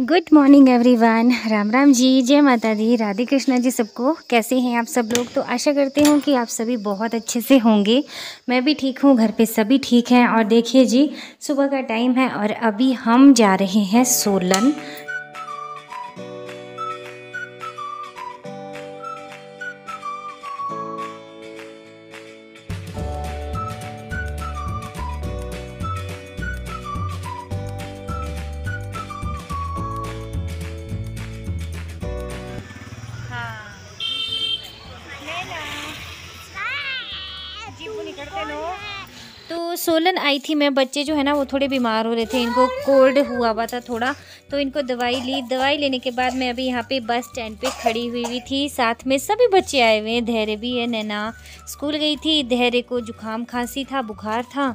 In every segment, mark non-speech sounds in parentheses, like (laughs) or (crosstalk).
Good morning everyone Ram Ram ji, जय माता दी, राधे कृष्णा जी सबको। कैसे हैं आप सब लोग? तो आशा करते हूँ कि आप सभी बहुत अच्छे से होंगे। मैं भी ठीक हूँ, घर पे सभी ठीक हैं। और देखिए जी, सुबह का टाइम है और अभी हम जा रहे हैं सोलन। सोलन आई थी मैं, बच्चे जो है ना, वो थोड़े बीमार हो रहे थे, इनको कोल्ड हुआ हुआ था थोड़ा तो इनको दवाई ली। दवाई लेने के बाद मैं अभी यहाँ पे बस स्टैंड पे खड़ी हुई हुई थी। साथ में सभी बच्चे आए हुए हैं। धैर्य भी है, नैना स्कूल गई थी। धैर्य को जुकाम खांसी था, बुखार था,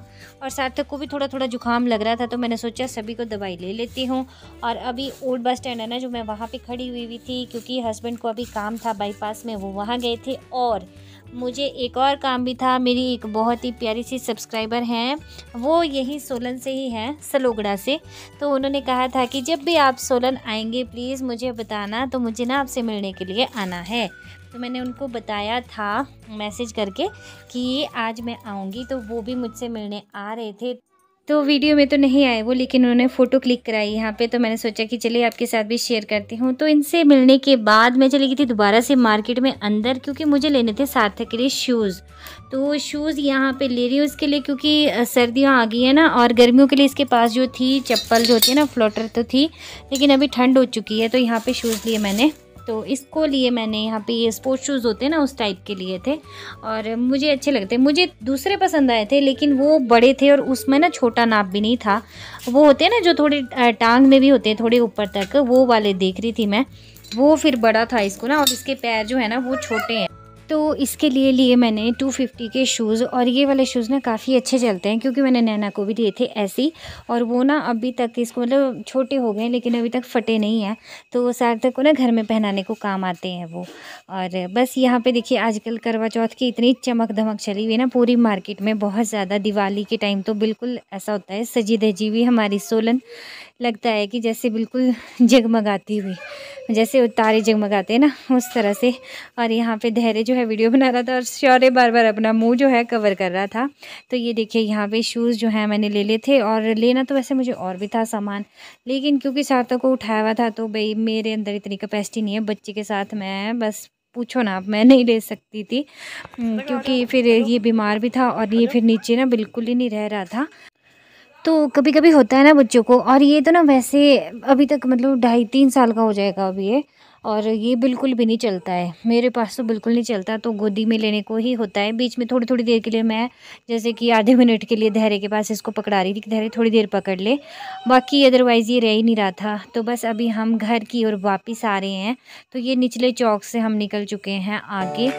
और सार्थक को भी थोड़ा थोड़ा जुकाम लग रहा था तो मैंने सोचा सभी को दवाई ले लेती हूँ। और अभी ओल्ड बस स्टैंड है ना, जो मैं वहाँ पर खड़ी हुई हुई थी, क्योंकि हस्बैंड को अभी काम था बाईपास में, वो वहाँ गए थे। और मुझे एक और काम भी था, मेरी एक बहुत ही प्यारी सी सब्सक्राइबर हैं, वो यही सोलन से ही हैं, सलोगड़ा से। तो उन्होंने कहा था कि जब भी आप सोलन आएँगे प्लीज़ मुझे बताना तो मुझे ना आपसे मिलने के लिए आना है। तो मैंने उनको बताया था मैसेज करके, कि आज मैं आऊँगी तो वो भी मुझसे मिलने आ रहे थे। तो वीडियो में तो नहीं आए वो, लेकिन उन्होंने फ़ोटो क्लिक कराई यहाँ पे तो मैंने सोचा कि चलिए आपके साथ भी शेयर करती हूँ। तो इनसे मिलने के बाद मैं चली गई थी दोबारा से मार्केट में अंदर, क्योंकि मुझे लेने थे सार्थक के लिए शूज़ तो शूज़ यहाँ पे ले रही हूँ इसके लिए, क्योंकि सर्दियाँ आ गई हैं ना, और गर्मियों के लिए इसके पास जो थी, चप्पल जो होती है ना फ्लोटर तो थी, लेकिन अभी ठंड हो चुकी है तो यहाँ पर शूज़ लिए मैंने। तो इसको लिए मैंने यहाँ पे ये स्पोर्ट्स शूज़ होते हैं ना, उस टाइप के लिए थे। और मुझे अच्छे लगते मुझे दूसरे पसंद आए थे, लेकिन वो बड़े थे और उसमें ना छोटा नाप भी नहीं था। वो होते हैं ना, जो थोड़े टांग में भी होते हैं, थोड़े ऊपर तक, वो वाले देख रही थी मैं। वो फिर बड़ा था इसको ना, और इसके पैर जो है ना, वो छोटे हैं। तो इसके लिए लिए मैंने 250 के शूज़ और ये वाले शूज़ ना काफ़ी अच्छे चलते हैं, क्योंकि मैंने नैना को भी दिए थे ऐसे और वो ना अभी तक इसको मतलब छोटे हो गए लेकिन अभी तक फटे नहीं हैं। तो सार्थक को ना घर में पहनाने को काम आते हैं वो। और बस यहाँ पे देखिए, आजकल करवा चौथ की इतनी चमक धमक चली हुई ना, पूरी मार्केट में बहुत ज़्यादा, दिवाली के टाइम तो बिल्कुल ऐसा होता है सजी धजी हुई हमारी सोलन। लगता है कि जैसे बिल्कुल जगमगाती हुई, जैसे तारे जगमगाते हैं ना, उस तरह से। और यहाँ पे धैर्य जो है वीडियो बना रहा था और शौर्य बार बार अपना मुँह जो है कवर कर रहा था। तो ये देखिए, यहाँ पे शूज़ जो है मैंने ले लिए थे और लेना तो वैसे मुझे और भी था सामान, लेकिन क्योंकि सार्थक को उठाया हुआ था तो भाई मेरे अंदर इतनी कैपेसिटी नहीं है, बच्चे के साथ मैं बस पूछो ना मैं नहीं ले सकती थी। क्योंकि फिर ये बीमार भी था और ये फिर नीचे ना बिल्कुल ही नहीं रह रहा था। तो कभी कभी होता है ना बच्चों को, और ये तो ना वैसे अभी तक मतलब ढाई तीन साल का हो जाएगा अभी ये, और ये बिल्कुल भी नहीं चलता है। मेरे पास तो बिल्कुल नहीं चलता तो गोदी में लेने को ही होता है। बीच में थोड़ी थोड़ी देर के लिए मैं, जैसे कि आधे मिनट के लिए धैर्य के पास इसको पकड़ा रही थी कि धैर्य थोड़ी देर पकड़ ले। बाकी अदरवाइज़ ये रह ही नहीं रहा था। तो बस अभी हम घर की ओर वापस आ रहे हैं। तो ये निचले चौक से हम निकल चुके हैं आगे।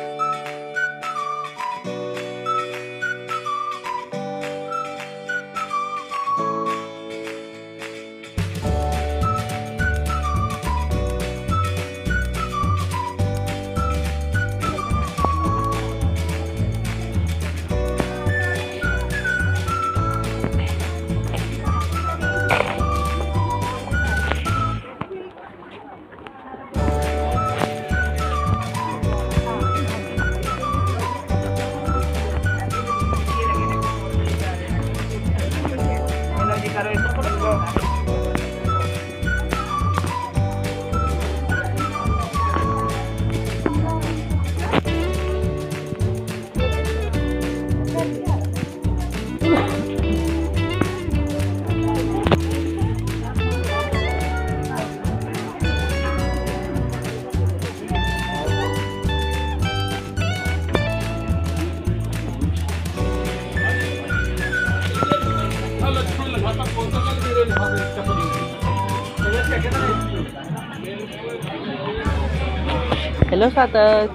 हेलो सातक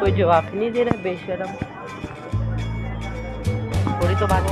कोई जवाब नहीं दे रहा बेशरम। थोड़ी तो बात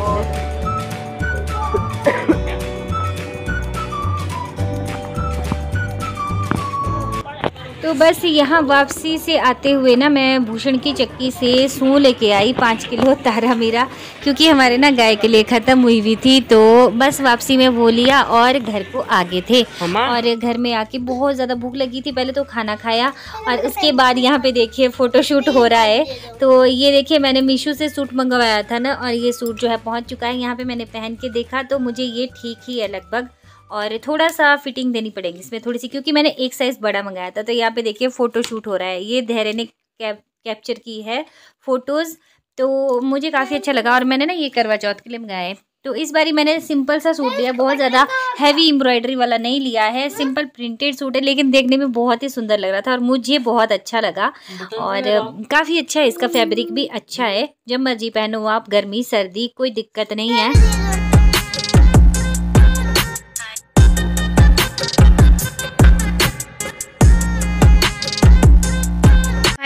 बस यहाँ वापसी से आते हुए ना मैं भूषण की चक्की से सू लेके आई पाँच किलो तारा मीरा क्योंकि हमारे ना गाय के लिए ख़त्म हुई हुई थी तो बस वापसी में वो लिया और घर को आगे थे। और घर में आके बहुत ज़्यादा भूख लगी थी पहले तो खाना खाया और उसके बाद यहाँ पे देखिए फ़ोटोशूट हो रहा है। तो ये देखिए मैंने मीशो से सूट मंगवाया था ना और ये सूट जो है पहुँच चुका है। यहाँ पर मैंने पहन के देखा तो मुझे ये ठीक ही है लगभग। और थोड़ा सा फिटिंग देनी पड़ेगी इसमें थोड़ी सी क्योंकि मैंने एक साइज़ बड़ा मंगाया था तो यहाँ पे देखिए फ़ोटो शूट हो रहा है। ये धैर्य ने कैप कैप्चर की है फ़ोटोज़ तो मुझे काफ़ी अच्छा लगा और मैंने ना ये करवा चौथ के लिए मंगाए। तो इस बारी मैंने सिंपल सा सूट लिया बहुत ज़्यादा हैवी एम्ब्रॉयडरी वाला नहीं लिया है सिंपल प्रिंटेड सूट है लेकिन देखने में बहुत ही सुंदर लग रहा था और मुझे बहुत अच्छा लगा। और काफ़ी अच्छा है इसका फैब्रिक भी अच्छा है जब मर्ज़ी पहनो आप गर्मी सर्दी कोई दिक्कत नहीं है।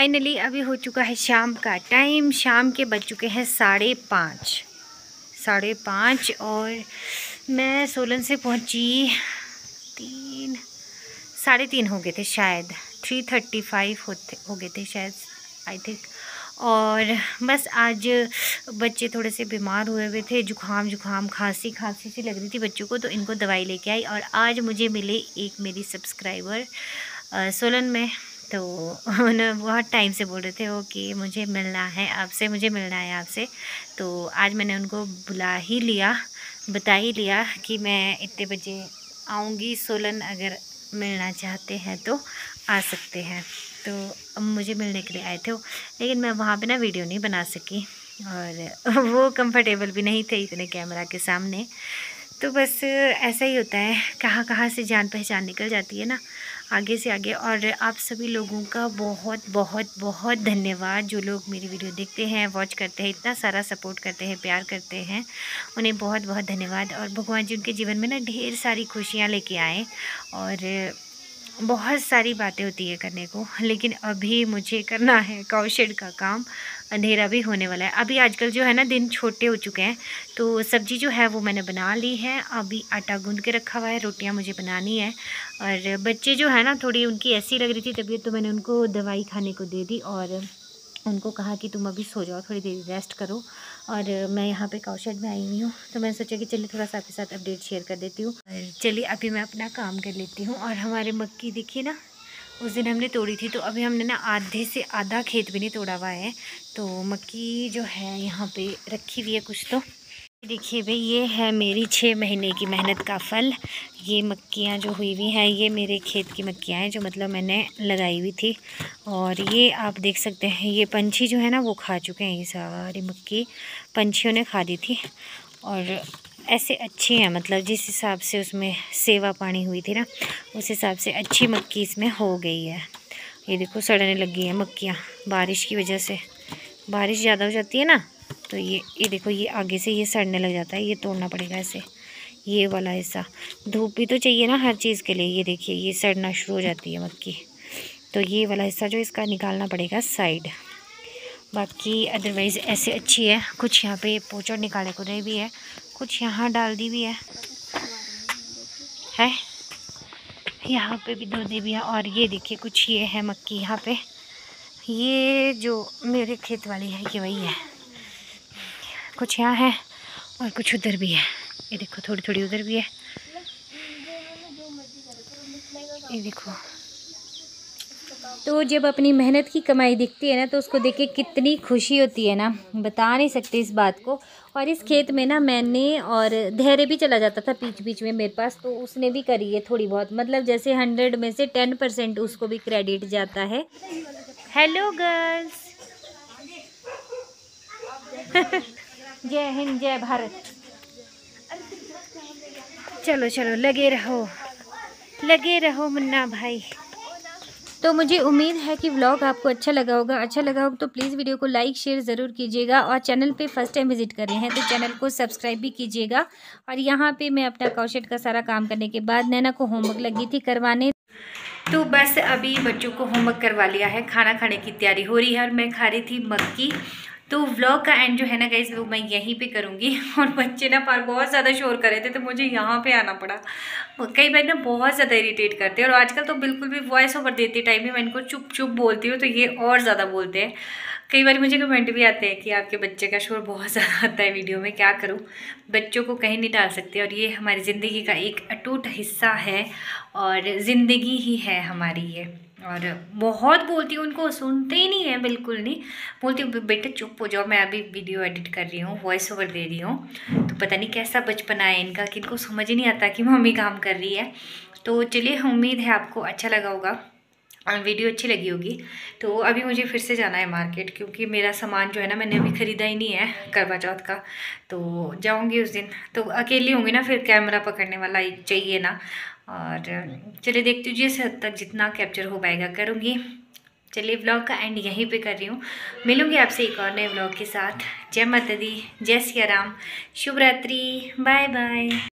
फाइनली अभी हो चुका है शाम का टाइम शाम के बज चुके हैं साढ़े पाँच. साढ़े पाँच और मैं सोलन से पहुँची तीन, साढ़े तीन हो गए थे शायद. थ्री थर्टी फाइव होते, हो गए थे शायद आई थिंक और बस आज बच्चे थोड़े से बीमार हुए हुए थे जुकाम जुकाम खांसी खांसी सी लग रही थी बच्चों को तो इनको दवाई लेके आई और आज मुझे मिले एक मेरी सब्सक्राइबर सोलन में. तो उन्होंने बहुत टाइम से बोल रहे थे वो कि मुझे मिलना है आपसे, मुझे मिलना है आपसे। तो आज मैंने उनको बुला ही लिया, बता ही लिया कि मैं इतने बजे आऊँगी, सोलन अगर मिलना चाहते हैं तो आ सकते हैं। तो मुझे मिलने के लिए आए थे वो, लेकिन मैं वहाँ पे ना वीडियो नहीं बना सकी और (laughs) वो कंफर्टेबल भी नहीं थे इतने कैमरा के सामने। तो बस ऐसा ही होता है, कहाँ कहाँ से जान पहचान निकल जाती है ना। आगे से आगे, और आप सभी लोगों का बहुत बहुत बहुत धन्यवाद। जो लोग मेरी वीडियो देखते हैं वॉच करते हैं, इतना सारा सपोर्ट करते हैं, प्यार करते हैं, उन्हें बहुत बहुत धन्यवाद। और भगवान जी उनके जीवन में ना ढेर सारी खुशियाँ लेके आएँ, और बहुत सारी बातें होती है करने को, लेकिन अभी मुझे करना है काउशेड का काम, अंधेरा भी होने वाला है। अभी आजकल जो है ना, दिन छोटे हो चुके हैं तो सब्ज़ी जो है वो मैंने बना ली है। अभी आटा गूंद के रखा हुआ है, रोटियाँ मुझे बनानी है। और बच्चे जो है ना, थोड़ी उनकी ऐसी लग रही थी तबीयत तो मैंने उनको दवाई खाने को दे दी और उनको कहा कि तुम अभी सो जाओ, थोड़ी देर रेस्ट करो। और मैं यहाँ पे काउशेड में आई हुई हूँ तो मैंने सोचा कि चलिए थोड़ा सा आपके साथ अपडेट शेयर कर देती हूँ। चलिए अभी मैं अपना काम कर लेती हूँ। और हमारे मक्की, देखिए ना, उस दिन हमने तोड़ी थी तो अभी हमने ना आधे से आधा खेत भी नहीं तोड़ा हुआ है। तो मक्की जो है यहाँ पे रखी हुई है कुछ तो। देखिए भाई, ये है मेरी छः महीने की मेहनत का फल। ये मक्कियाँ जो हुई हुई हैं, ये मेरे खेत की मक्कियाँ हैं, जो मतलब मैंने लगाई हुई थी। और ये आप देख सकते हैं, ये पंछी जो है ना, वो खा चुके हैं, ये सारी मक्की पंछियों ने खा दी थी। और ऐसे अच्छी हैं मतलब जिस हिसाब से उसमें सेवा पानी हुई थी ना, उस हिसाब से अच्छी मक्की इसमें हो गई है। ये देखो, सड़ने लगी है मक्कियाँ, बारिश की वजह से। बारिश ज़्यादा हो जाती है ना तो ये ये देखो, ये आगे से ये सड़ने लग जाता है, ये तोड़ना पड़ेगा ऐसे। ये वाला हिस्सा। धूप भी तो चाहिए ना हर चीज़ के लिए, ये देखिए, ये सड़ना शुरू हो जाती है मक्की। तो ये वाला हिस्सा जो इसका निकालना पड़ेगा साइड बाकी अदरवाइज़ ऐसे अच्छी है। कुछ यहाँ पे पोचड़ निकाले को भी है। कुछ यहाँ डाल दी भी है। है? यहाँ पे भी दो दी भी है। और ये देखिए, कुछ ये है मक्की यहाँ पे। ये जो मेरे खेत वाली है, ये वही है। कुछ यहाँ है और कुछ उधर भी है। ये देखो थोड़ी थोड़ी उधर भी है। ये देखो। तो जब अपनी मेहनत की कमाई दिखती है ना तो उसको देख के कितनी खुशी होती है ना। बता नहीं सकते इस बात को। और इस खेत में ना मैंने और धैर्य भी चला जाता था बीच बीच में मेरे पास तो उसने भी करी है थोड़ी बहुत। मतलब जैसे हंड्रेड में से टेन परसेंट उसको भी क्रेडिट जाता है। हेलो गर्ल्स (laughs) जय हिंद, जय भारत। चलो चलो, लगे रहो। लगे रहो मुन्ना भाई। तो मुझे उम्मीद है कि व्लॉग आपको अच्छा लगा होगा। अच्छा लगा होगा तो प्लीज़ वीडियो को लाइक शेयर ज़रूर कीजिएगा और चैनल पे फ़र्स्ट टाइम विज़िट कर रहे हैं तो चैनल को सब्सक्राइब भी कीजिएगा। और यहाँ पे मैं अपना कौशेट का सारा काम करने के बाद नैना को होमवर्क लगी थी करवाने। तो बस अभी बच्चों को होमवर्क करवा लिया है। खाना खाने की तैयारी हो रही है और मैं खा रही थी मक्की। तो व्लॉग का एंड जो है ना गाइज़ वो मैं यहीं पे करूँगी। (laughs) और बच्चे ना पार बहुत ज़्यादा शोर कर रहे थे तो मुझे यहाँ पे आना पड़ा। कई बार ना बहुत ज़्यादा इरीटेट करते हैं। और आजकल तो बिल्कुल भी वॉइस ओवर देते टाइम ही मैं इनको चुप चुप बोलती हूँ तो ये और ज़्यादा बोलते हैं। कई बार मुझे कमेंट भी आते हैं कि आपके बच्चे का शोर बहुत ज़्यादा (laughs) आता है वीडियो में, क्या करूँ? बच्चों को कहीं नहीं डाल सकते और ये हमारी ज़िंदगी का एक अटूट हिस्सा है और ज़िंदगी ही है हमारी ये। और बहुत बोलती हूँ, उनको सुनते ही नहीं है, बिल्कुल नहीं। बोलती हूँ, बेटे चुप हो जाओ, मैं अभी वीडियो एडिट कर रही हूँ वॉइस ओवर दे रही हूँ। तो पता नहीं कैसा बचपना है इनका कि इनको समझ ही नहीं आता कि मम्मी काम कर रही है। तो चलिए, उम्मीद है आपको अच्छा लगा होगा। वीडियो अच्छी लगी होगी। तो अभी मुझे फिर से जाना है मार्केट क्योंकि मेरा सामान जो है ना मैंने अभी ख़रीदा ही नहीं है करवा चौथ का। तो जाऊँगी उस दिन। तो अकेली होंगी ना फिर कैमरा पकड़ने वाला चाहिए ना। और चलिए देखती हूँ जिस हद तक जितना कैप्चर हो पाएगा करूँगी। चलिए ब्लॉग का एंड यहीं पे कर रही हूँ। मिलूँगी आपसे एक और नए ब्लॉग के साथ। जय माता दी, जय सिया राम। शुभ रात्रि बाय बाय